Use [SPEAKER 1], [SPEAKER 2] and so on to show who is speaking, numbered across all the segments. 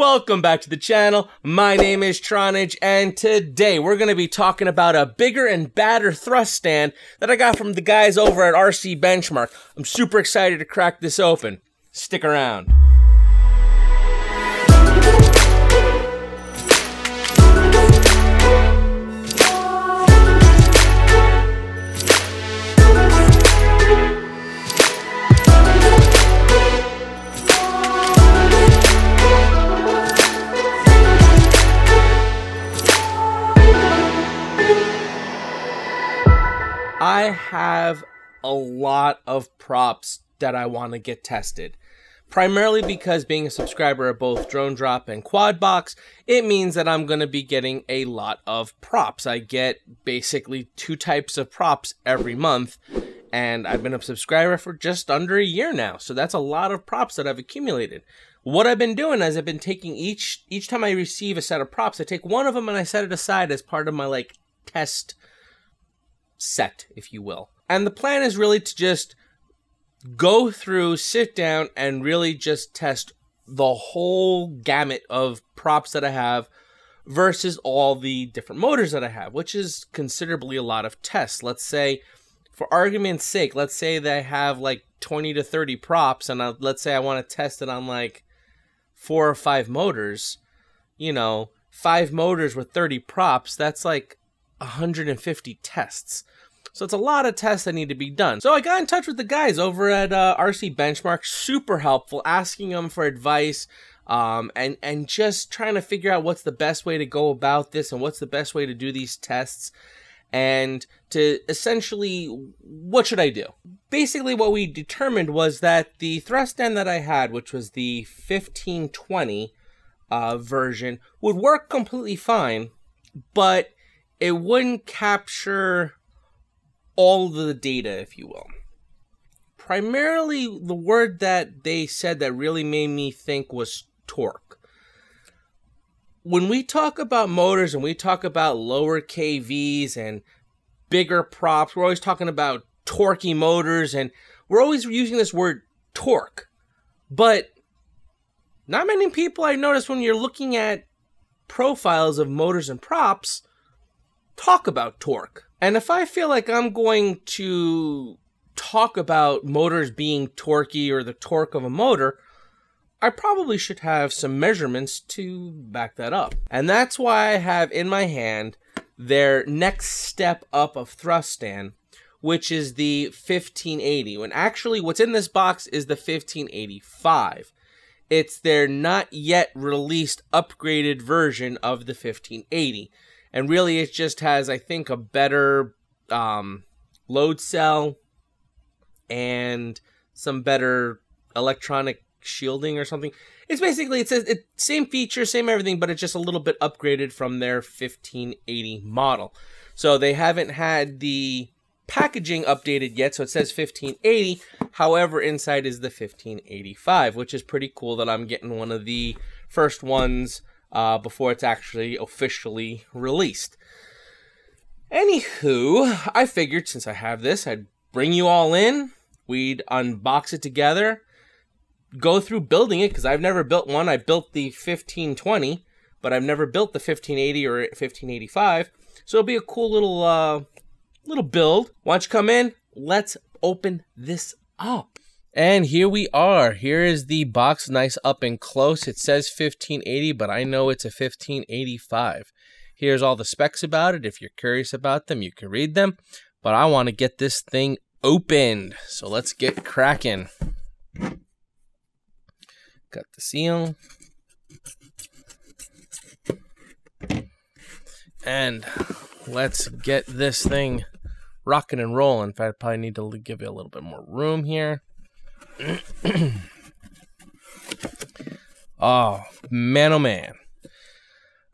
[SPEAKER 1] Welcome back to the channel. My name is Tronage, and today we're going to be talking about a bigger and badder thrust stand that I got from the guys over at RC Benchmark. I'm super excited to crack this open. Stick around. I have a lot of props that I want to get tested. Primarily because being a subscriber of both Drone Drop and Quadbox, it means that I'm going to be getting a lot of props. I get basically two types of props every month, and I've been a subscriber for just under a year now. So that's a lot of props that I've accumulated. What I've been doing is I've been taking each each time I receive a set of props, I take one of them and I set it aside as part of my like test set, if you will. And the plan is really to just go through, sit down, and really just test the whole gamut of props that I have versus all the different motors that I have, which is considerably a lot of tests. Let's say, for argument's sake, let's say that I have like 20 to 30 props, and I, let's say I want to test it on like four or five motors. You know, five motors with 30 props, that's like 150 tests. So it's a lot of tests that need to be done. So I got in touch with the guys over at uh, RC Benchmark, super helpful, asking them for advice um, and and just trying to figure out what's the best way to go about this and what's the best way to do these tests and to essentially what should I do? Basically, what we determined was that the thrust stand that I had, which was the 1520 uh, version, would work completely fine, but it wouldn't capture all the data, if you will. Primarily, the word that they said that really made me think was torque. When we talk about motors and we talk about lower KVs and bigger props, we're always talking about torquey motors and we're always using this word torque. But not many people I notice when you're looking at profiles of motors and props talk about torque. And if I feel like I'm going to talk about motors being torquey or the torque of a motor, I probably should have some measurements to back that up. And that's why I have in my hand their next step up of thrust stand, which is the 1580. When actually what's in this box is the 1585. It's their not yet released upgraded version of the 1580 and really it just has I think a better um, load cell and some better electronic shielding or something. It's basically it's says it same feature, same everything, but it's just a little bit upgraded from their 1580 model. So they haven't had the packaging updated yet, so it says 1580. However, inside is the 1585, which is pretty cool that I'm getting one of the first ones uh, before it's actually officially released. Anywho, I figured since I have this, I'd bring you all in. We'd unbox it together, go through building it because I've never built one. I built the 1520, but I've never built the 1580 or 1585. So it'll be a cool little uh, little build. Why don't you come in? Let's open this up. And here we are. Here is the box, nice up and close. It says 1580, but I know it's a 1585. Here's all the specs about it. If you're curious about them, you can read them. But I want to get this thing opened. So let's get cracking. Got the seal. And let's get this thing rocking and rolling. In fact, I probably need to give you a little bit more room here. oh, man, oh, man.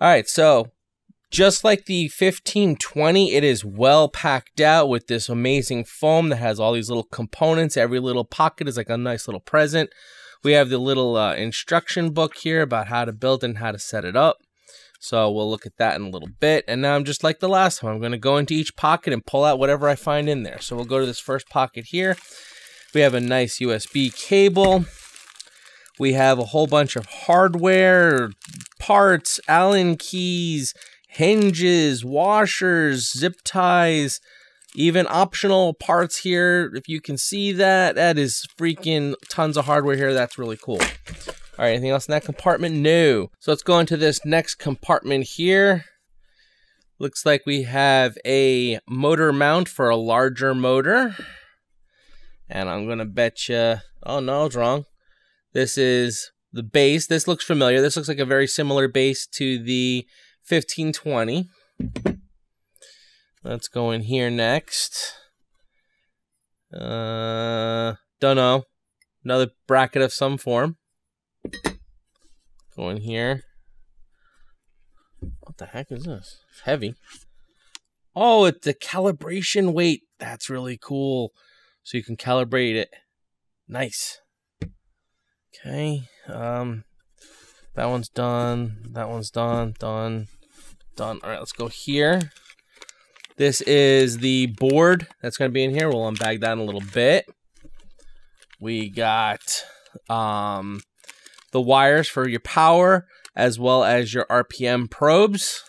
[SPEAKER 1] All right, so just like the 1520, it is well packed out with this amazing foam that has all these little components. Every little pocket is like a nice little present. We have the little uh, instruction book here about how to build and how to set it up. So we'll look at that in a little bit. And now I'm just like the last time. I'm going to go into each pocket and pull out whatever I find in there. So we'll go to this first pocket here. We have a nice USB cable. We have a whole bunch of hardware, parts, Allen keys, hinges, washers, zip ties, even optional parts here. If you can see that, that is freaking tons of hardware here. That's really cool. All right, anything else in that compartment? No. So let's go into this next compartment here. Looks like we have a motor mount for a larger motor. And I'm going to bet you, oh no, I was wrong. This is the base. This looks familiar. This looks like a very similar base to the 1520. Let's go in here next. Uh, don't know. Another bracket of some form. Go in here. What the heck is this? It's heavy. Oh, it's the calibration weight. That's really cool. So you can calibrate it. Nice. Okay. Um that one's done. That one's done. Done. Done. All right, let's go here. This is the board that's going to be in here. We'll unbag that in a little bit. We got um the wires for your power as well as your RPM probes.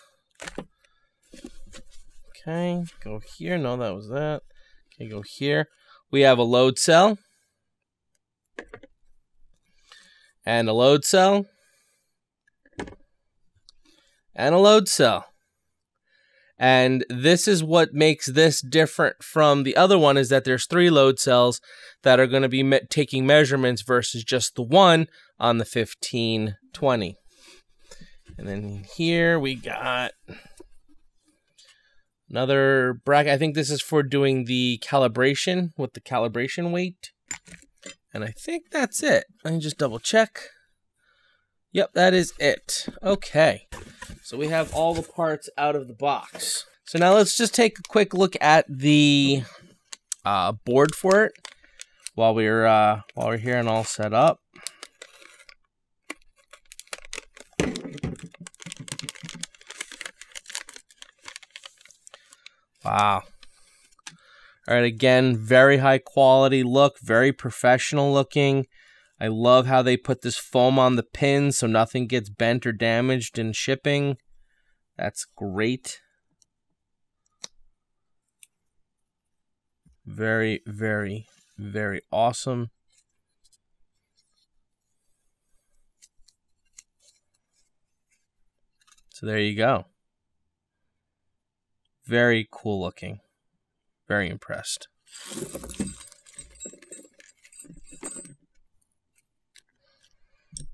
[SPEAKER 1] Okay, go here. No, that was that. Okay, go here. We have a load cell. And a load cell. And a load cell. And this is what makes this different from the other one is that there's three load cells that are going to be me taking measurements versus just the one on the 1520. And then here we got another bracket. I think this is for doing the calibration with the calibration weight. And I think that's it. Let me just double check. Yep, that is it. Okay. So we have all the parts out of the box. So now let's just take a quick look at the uh, board for it while we're uh, while we're here and all set up. Wow. All right, again, very high quality look, very professional looking. I love how they put this foam on the pins so nothing gets bent or damaged in shipping. That's great. Very, very, very awesome. So there you go. Very cool looking. Very impressed.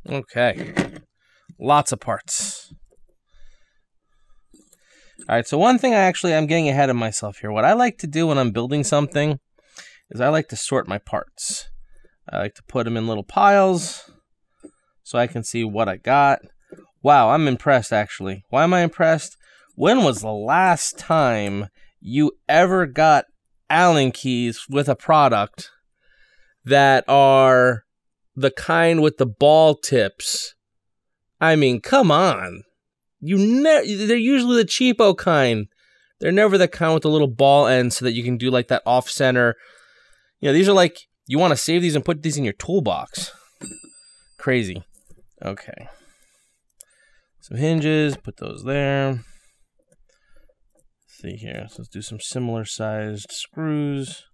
[SPEAKER 1] Okay. Lots of parts. All right, so one thing I actually I'm getting ahead of myself here. What I like to do when I'm building something is I like to sort my parts. I like to put them in little piles so I can see what I got. Wow, I'm impressed actually. Why am I impressed? When was the last time you ever got Allen keys with a product that are the kind with the ball tips. I mean, come on. You ne- they're usually the cheapo kind. They're never the kind with the little ball end so that you can do like that off center. You know, these are like you want to save these and put these in your toolbox. Crazy. Okay. Some hinges, put those there. Let's see here. So let's do some similar sized screws.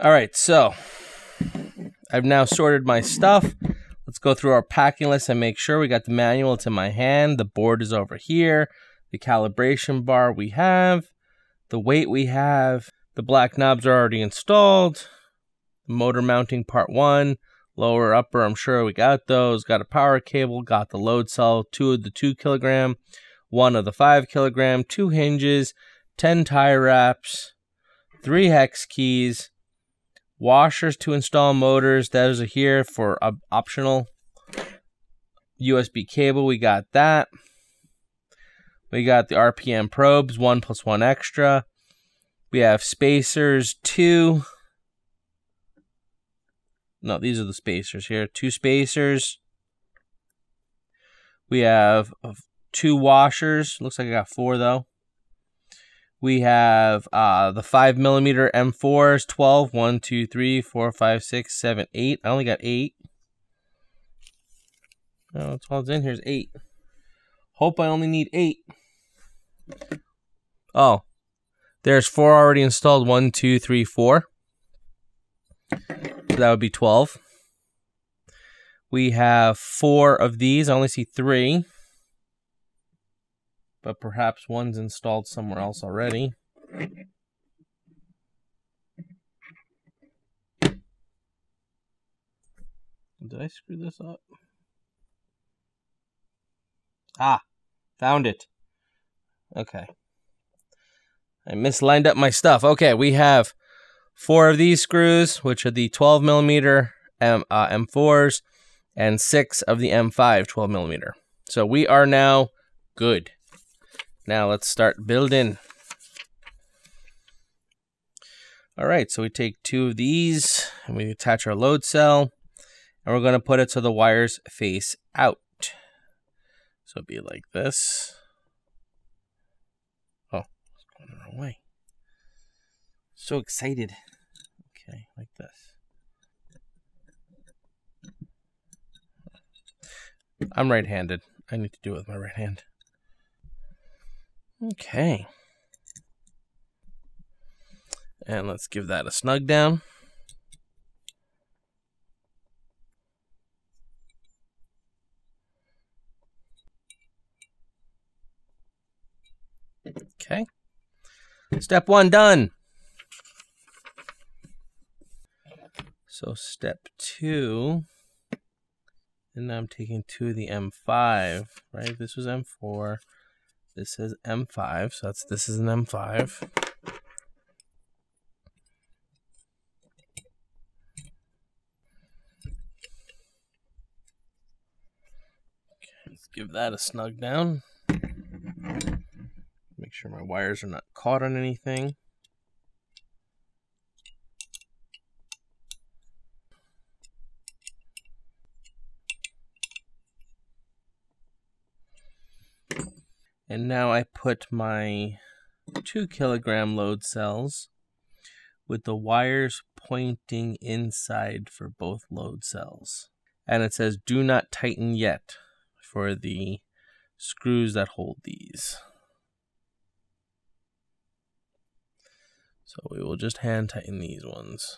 [SPEAKER 1] All right, so I've now sorted my stuff. Let's go through our packing list and make sure we got the manual. It's in my hand. The board is over here. The calibration bar we have. The weight we have. The black knobs are already installed. Motor mounting part one. Lower, upper, I'm sure we got those. Got a power cable. Got the load cell. Two of the two kilogram. One of the five kilogram. Two hinges. 10 tie wraps. Three hex keys washers to install motors. Those are here for optional. USB cable, we got that. We got the RPM probes, one plus one extra. We have spacers, two. No, these are the spacers here. Two spacers. We have two washers. Looks like I got four though. We have uh, the 5 millimeter M4s 12, 1, 2, 3, 4, 5, 6, 7, 8. I only got 8. No, that's all that's in here is 8. Hope I only need 8. Oh, there's 4 already installed 1, 2, 3, 4. That would be 12. We have 4 of these. I only see 3 but perhaps one's installed somewhere else already. Did I screw this up? Ah, found it. Okay. I mislined up my stuff. Okay, we have four of these screws, which are the 12 millimeter M, uh, M4s, and six of the M5 12 millimeter. So we are now good. Now let's start building. All right, so we take two of these and we attach our load cell and we're going to put it so the wires face out. So it'd be like this. Oh, it's going the wrong way. So excited. Okay, like this. I'm right-handed. I need to do it with my right hand. Okay. And let's give that a snug down. Okay. Step one done. So step two, and now I'm taking two of the M5, right? This was M4. This is M5, so that's this is an M5. Okay, let's give that a snug down. Make sure my wires are not caught on anything. And now I put my two kilogram load cells with the wires pointing inside for both load cells. And it says do not tighten yet for the screws that hold these. So we will just hand tighten these ones.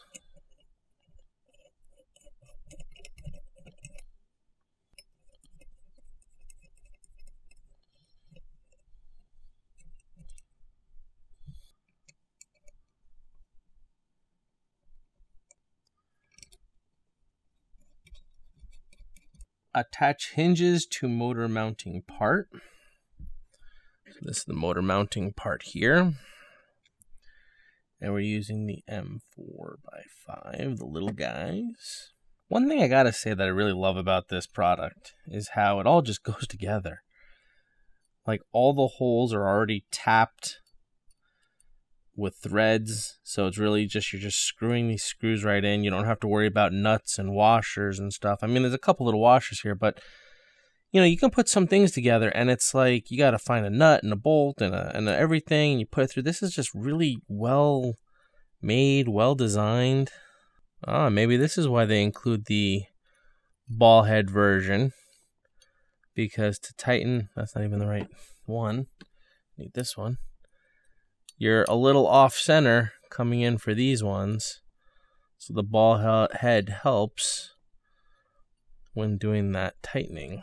[SPEAKER 1] Attach hinges to motor mounting part. So this is the motor mounting part here. And we're using the M4 by 5, the little guys. One thing I gotta say that I really love about this product is how it all just goes together. Like all the holes are already tapped with threads. So it's really just you're just screwing these screws right in. You don't have to worry about nuts and washers and stuff. I mean, there's a couple little washers here, but you know, you can put some things together and it's like you got to find a nut and a bolt and a, and a everything and you put it through. This is just really well made, well designed. Ah, maybe this is why they include the ball head version because to tighten, that's not even the right one. Need this one you're a little off center coming in for these ones. So the ball head helps when doing that tightening.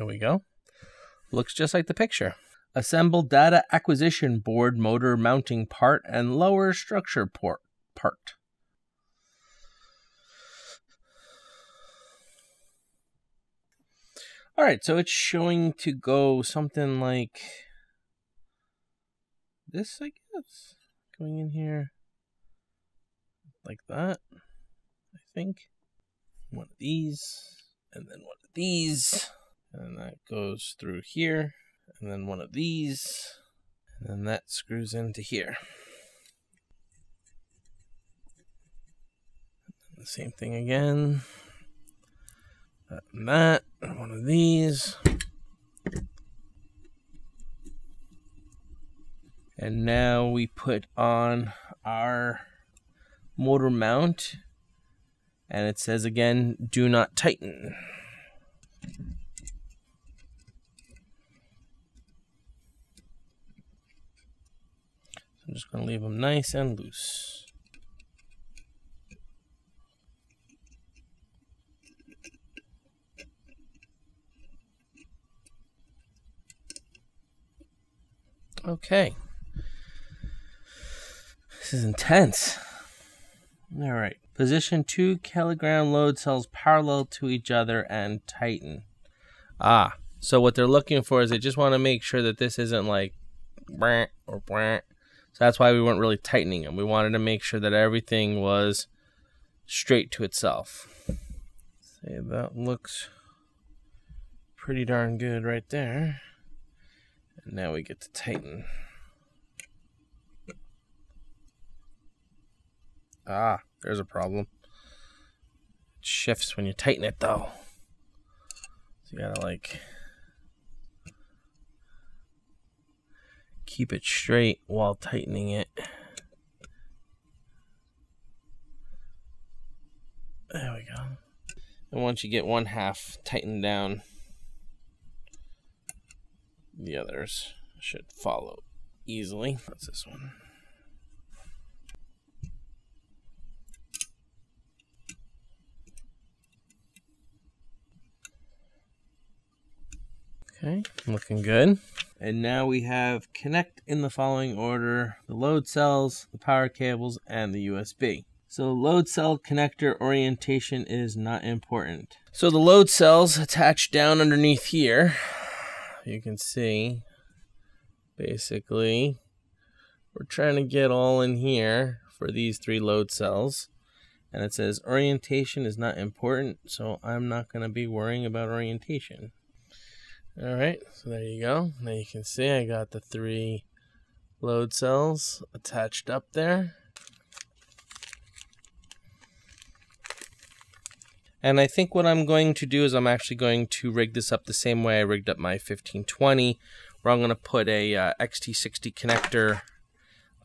[SPEAKER 1] There we go. Looks just like the picture. Assemble data acquisition board motor mounting part and lower structure port part. All right, so it's showing to go something like this, I guess. Going in here. like that, I think. One of these, and then one of these, and that goes through here, and then one of these, and then that screws into here. The same thing again. That and that, and one of these. And now we put on our motor mount and it says again do not tighten I'm just going to leave them nice and loose okay this is intense all right. Position two kilogram load cells parallel to each other and tighten. Ah, so what they're looking for is they just want to make sure that this isn't like or so that's why we weren't really tightening them. We wanted to make sure that everything was straight to itself. See, that looks pretty darn good right there. And now we get to tighten. Ah, there's a problem. It shifts when you tighten it though. So you gotta like keep it straight while tightening it. There we go. And once you get one half tightened down, the others should follow easily. What's this one? Okay, looking good. And now we have connect in the following order the load cells, the power cables, and the USB. So load cell connector orientation is not important. So the load cells attached down underneath here, you can see basically we're trying to get all in here for these three load cells. And it says orientation is not important, so I'm not going to be worrying about orientation. All right, so there you go. Now you can see I got the three load cells attached up there. And I think what I'm going to do is I'm actually going to rig this up the same way I rigged up my 1520, where I'm going to put a uh, XT60 connector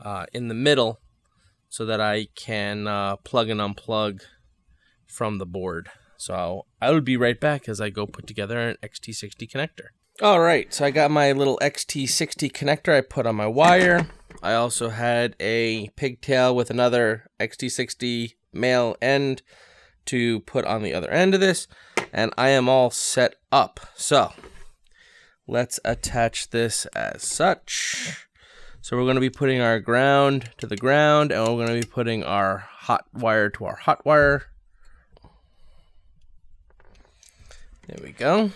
[SPEAKER 1] uh, in the middle so that I can uh, plug and unplug from the board. So I will be right back as I go put together an XT60 connector. All right, so I got my little XT60 connector I put on my wire. I also had a pigtail with another XT60 male end to put on the other end of this, and I am all set up. So let's attach this as such. So we're going to be putting our ground to the ground, and we're going to be putting our hot wire to our hot wire. There we go.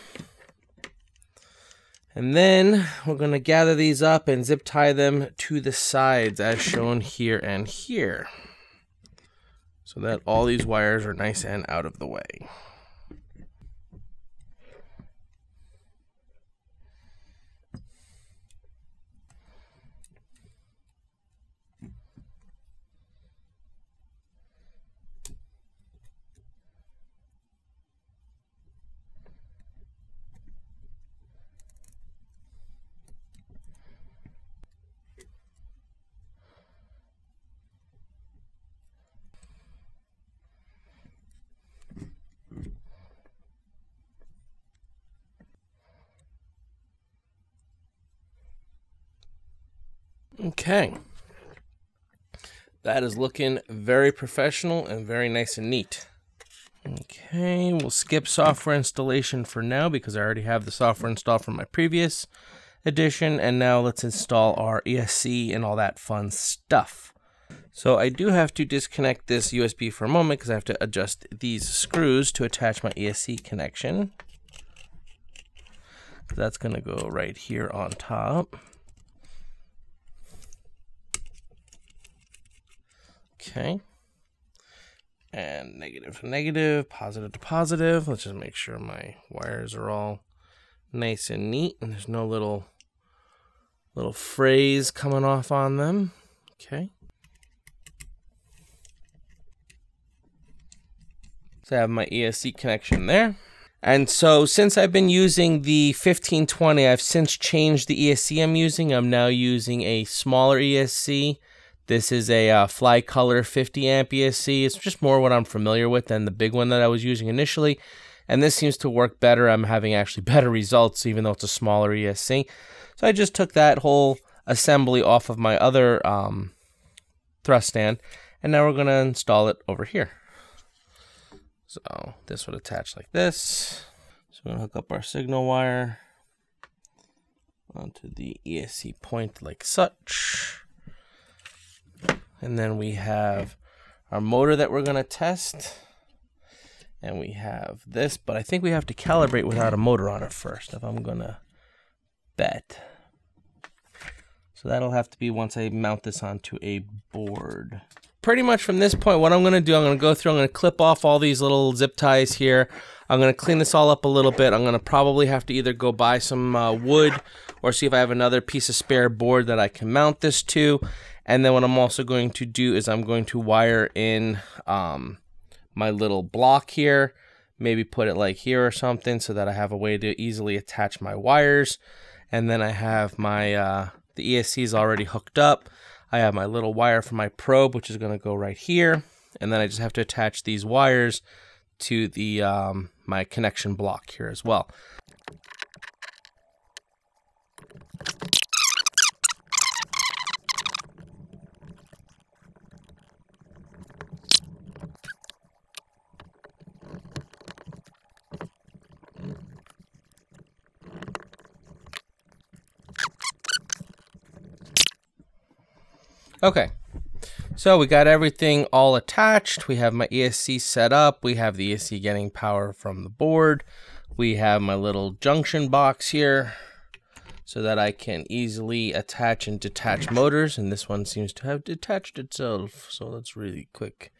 [SPEAKER 1] And then we're going to gather these up and zip tie them to the sides as shown here and here. So that all these wires are nice and out of the way. Okay. That is looking very professional and very nice and neat. Okay, we'll skip software installation for now because I already have the software installed from my previous edition. And now let's install our ESC and all that fun stuff. So I do have to disconnect this USB for a moment because I have to adjust these screws to attach my ESC connection. That's going to go right here on top. Okay. and negative to negative, positive to positive. Let's just make sure my wires are all nice and neat and there's no little little frays coming off on them. Okay. So I have my ESC connection there. And so since I've been using the 1520, I've since changed the ESC I'm using. I'm now using a smaller ESC. This is a uh, Flycolor 50 amp ESC. It's just more what I'm familiar with than the big one that I was using initially. And this seems to work better. I'm having actually better results even though it's a smaller ESC. So I just took that whole assembly off of my other um, thrust stand. And now we're going to install it over here. So this would attach like this. So we're gonna hook up our signal wire onto the ESC point like such. And then we have our motor that we're gonna test. And we have this, but I think we have to calibrate without a motor on it first if I'm gonna bet. So that'll have to be once I mount this onto a board pretty much from this point, what I'm going to do, I'm going to go through, I'm going to clip off all these little zip ties here. I'm going to clean this all up a little bit. I'm going to probably have to either go buy some uh, wood or see if I have another piece of spare board that I can mount this to. And then what I'm also going to do is I'm going to wire in um, my little block here. Maybe put it like here or something so that I have a way to easily attach my wires. And then I have my, uh, the is already hooked up. I have my little wire for my probe, which is going to go right here. And then I just have to attach these wires to the um, my connection block here as well. Okay, so we got everything all attached. We have my ESC set up. We have the ESC getting power from the board. We have my little junction box here so that I can easily attach and detach motors. And this one seems to have detached itself. So that's really quick.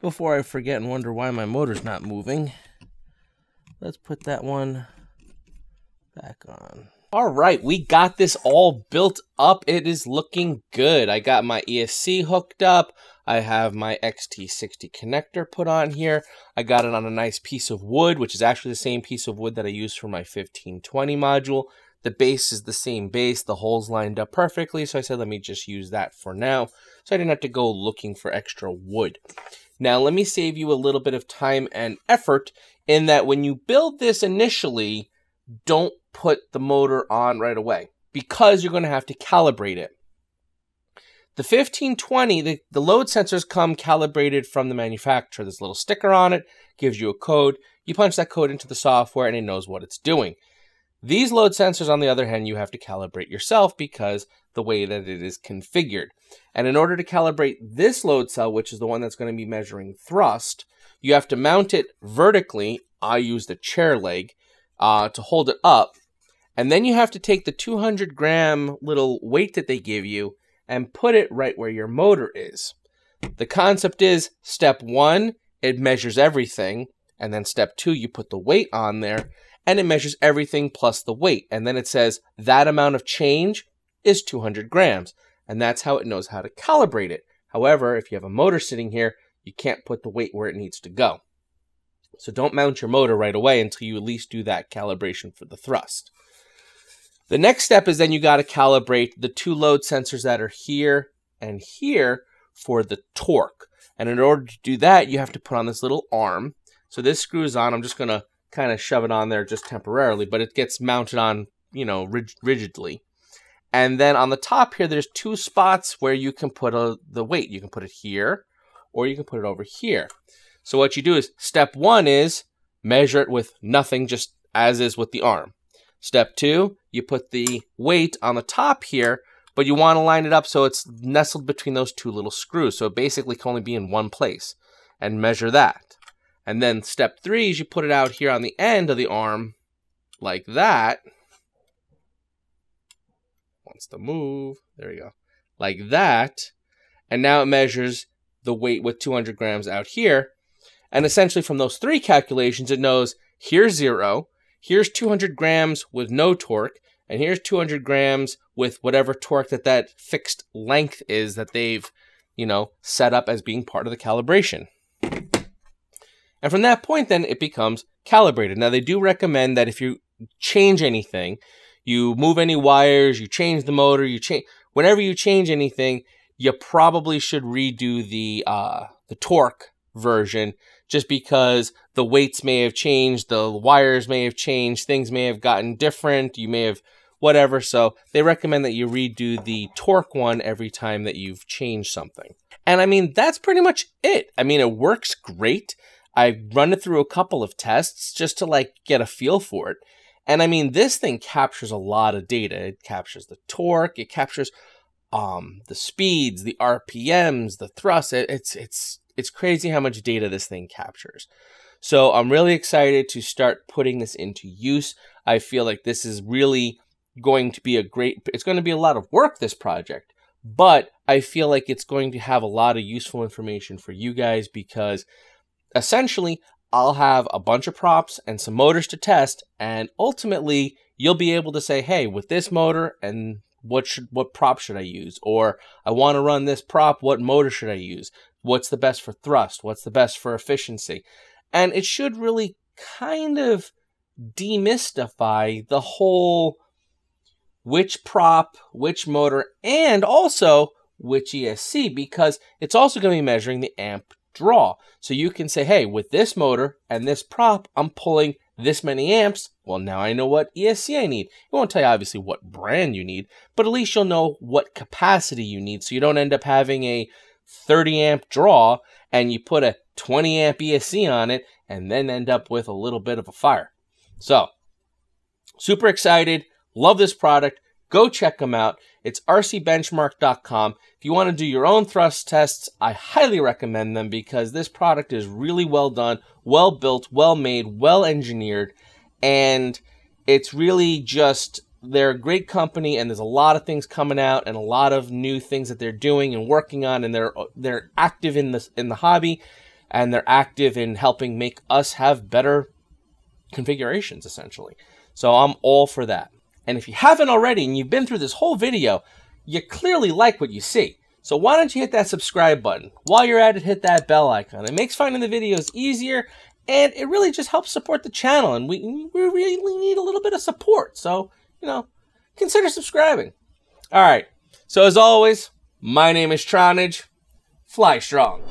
[SPEAKER 1] Before I forget and wonder why my motor's not moving, let's put that one back on. All right, we got this all built up. It is looking good. I got my ESC hooked up. I have my XT60 connector put on here. I got it on a nice piece of wood, which is actually the same piece of wood that I used for my 1520 module. The base is the same base. The holes lined up perfectly. So I said, let me just use that for now. So I didn't have to go looking for extra wood. Now, let me save you a little bit of time and effort in that when you build this initially, don't put the motor on right away because you're going to have to calibrate it. The 1520, the, the load sensors come calibrated from the manufacturer. There's a little sticker on it, gives you a code. You punch that code into the software and it knows what it's doing. These load sensors, on the other hand, you have to calibrate yourself because the way that it is configured. And in order to calibrate this load cell, which is the one that's going to be measuring thrust, you have to mount it vertically. I use the chair leg uh, to hold it up and then you have to take the 200 gram little weight that they give you and put it right where your motor is. The concept is step one, it measures everything. And then step two, you put the weight on there and it measures everything plus the weight. And then it says that amount of change is 200 grams. And that's how it knows how to calibrate it. However, if you have a motor sitting here, you can't put the weight where it needs to go. So don't mount your motor right away until you at least do that calibration for the thrust. The next step is then you got to calibrate the two load sensors that are here and here for the torque. And in order to do that, you have to put on this little arm. So this screws on. I'm just going to kind of shove it on there just temporarily, but it gets mounted on, you know, rig rigidly. And then on the top here, there's two spots where you can put a, the weight. You can put it here or you can put it over here. So what you do is step one is measure it with nothing, just as is with the arm. Step two, you put the weight on the top here, but you want to line it up so it's nestled between those two little screws. So it basically can only be in one place and measure that. And then step three is you put it out here on the end of the arm like that. Wants to move. There you go. Like that. And now it measures the weight with 200 grams out here. And essentially, from those three calculations, it knows here's zero, here's 200 grams with no torque, and here's 200 grams with whatever torque that that fixed length is that they've, you know, set up as being part of the calibration. And from that point, then it becomes calibrated. Now, they do recommend that if you change anything, you move any wires, you change the motor, you change whenever you change anything, you probably should redo the uh, the torque version just because the weights may have changed, the wires may have changed, things may have gotten different, you may have whatever. So they recommend that you redo the torque one every time that you've changed something. And I mean, that's pretty much it. I mean, it works great. I run it through a couple of tests just to like get a feel for it. And I mean, this thing captures a lot of data. It captures the torque, it captures um, the speeds, the RPMs, the thrust. It, it's it's it's crazy how much data this thing captures. So I'm really excited to start putting this into use. I feel like this is really going to be a great. It's going to be a lot of work this project, but I feel like it's going to have a lot of useful information for you guys because essentially I'll have a bunch of props and some motors to test, and ultimately you'll be able to say, hey, with this motor and what should what prop should I use? Or I want to run this prop, what motor should I use? What's the best for thrust? What's the best for efficiency? And it should really kind of demystify the whole which prop, which motor, and also which ESC because it's also going to be measuring the amp draw. So you can say, hey, with this motor and this prop, I'm pulling this many amps. Well, now I know what ESC I need. It won't tell you obviously what brand you need, but at least you'll know what capacity you need so you don't end up having a 30 amp draw and you put a 20 amp ESC on it and then end up with a little bit of a fire. So, super excited. Love this product. Go check them out. It's rcbenchmark.com. If you want to do your own thrust tests, I highly recommend them because this product is really well done, well built, well made, well engineered, and it's really just they're a great company and there's a lot of things coming out and a lot of new things that they're doing and working on and they're they're active in the in the hobby and they're active in helping make us have better configurations essentially. So I'm all for that. And if you haven't already and you've been through this whole video, you clearly like what you see. So why don't you hit that subscribe button? While you're at it, hit that bell icon. It makes finding the videos easier and it really just helps support the channel and we, we really need a little bit of support. So, you know, consider subscribing. All right. So as always, my name is Tronage. Fly strong.